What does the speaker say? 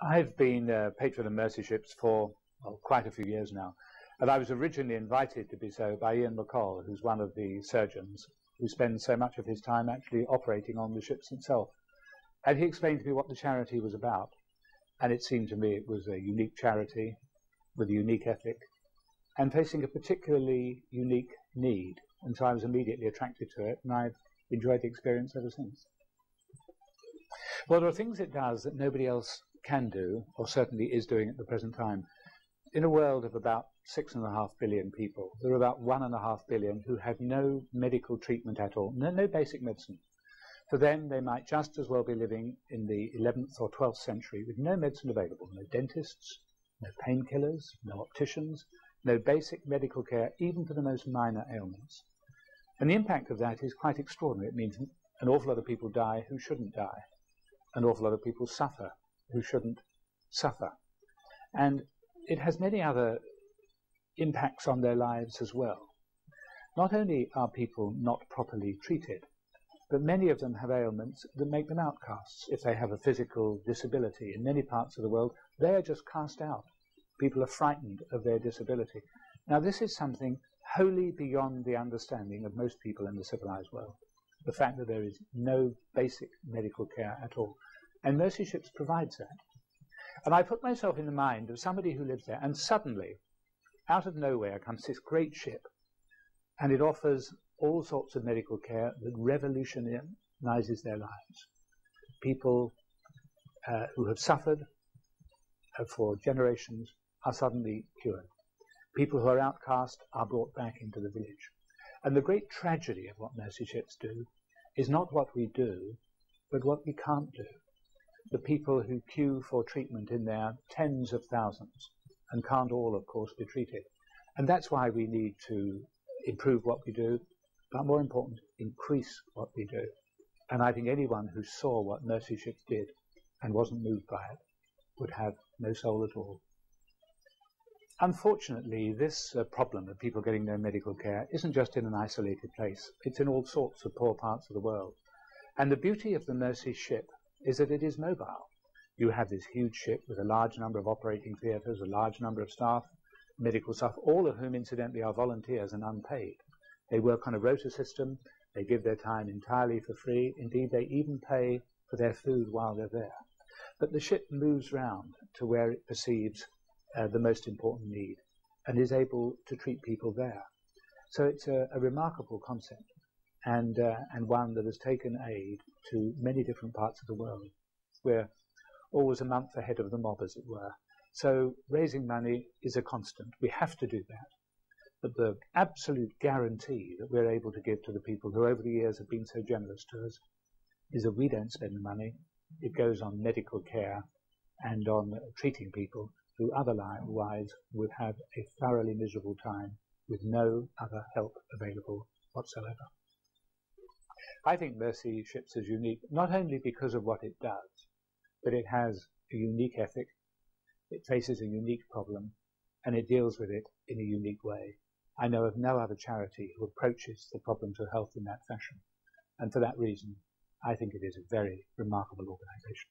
I've been a patron of Mercy Ships for well, quite a few years now, and I was originally invited to be so by Ian McColl, who's one of the surgeons who spends so much of his time actually operating on the ships itself. And he explained to me what the charity was about, and it seemed to me it was a unique charity with a unique ethic and facing a particularly unique need, and so I was immediately attracted to it, and I've enjoyed the experience ever since. Well, there are things it does that nobody else can do, or certainly is doing at the present time. In a world of about six and a half billion people, there are about one and a half billion who have no medical treatment at all, no, no basic medicine. For them, they might just as well be living in the 11th or 12th century with no medicine available, no dentists, no painkillers, no opticians, no basic medical care, even for the most minor ailments. And the impact of that is quite extraordinary. It means an awful lot of people die who shouldn't die. An awful lot of people suffer who shouldn't suffer. And it has many other impacts on their lives as well. Not only are people not properly treated, but many of them have ailments that make them outcasts. If they have a physical disability in many parts of the world, they are just cast out. People are frightened of their disability. Now, this is something wholly beyond the understanding of most people in the civilized world. The fact that there is no basic medical care at all. And Mercy Ships provides that. And I put myself in the mind of somebody who lives there, and suddenly, out of nowhere, comes this great ship, and it offers all sorts of medical care that revolutionizes their lives. People uh, who have suffered uh, for generations are suddenly cured. People who are outcast are brought back into the village. And the great tragedy of what mercy ships do is not what we do, but what we can't do the people who queue for treatment in their tens of thousands and can't all, of course, be treated. And that's why we need to improve what we do, but more important, increase what we do. And I think anyone who saw what Mercy Ships did and wasn't moved by it would have no soul at all. Unfortunately, this uh, problem of people getting no medical care isn't just in an isolated place. It's in all sorts of poor parts of the world. And the beauty of the Mercy ship is that it is mobile. You have this huge ship with a large number of operating theatres, a large number of staff, medical staff, all of whom incidentally are volunteers and unpaid. They work on a rota system, they give their time entirely for free, indeed they even pay for their food while they're there. But the ship moves round to where it perceives uh, the most important need and is able to treat people there. So it's a, a remarkable concept and, uh, and one that has taken aid to many different parts of the world. We're always a month ahead of the mob, as it were. So raising money is a constant. We have to do that. But the absolute guarantee that we're able to give to the people who over the years have been so generous to us is that we don't spend the money. It goes on medical care and on treating people who otherwise would have a thoroughly miserable time with no other help available whatsoever. I think Mercy Ships is unique, not only because of what it does, but it has a unique ethic, it faces a unique problem, and it deals with it in a unique way. I know of no other charity who approaches the problems of health in that fashion. And for that reason, I think it is a very remarkable organization.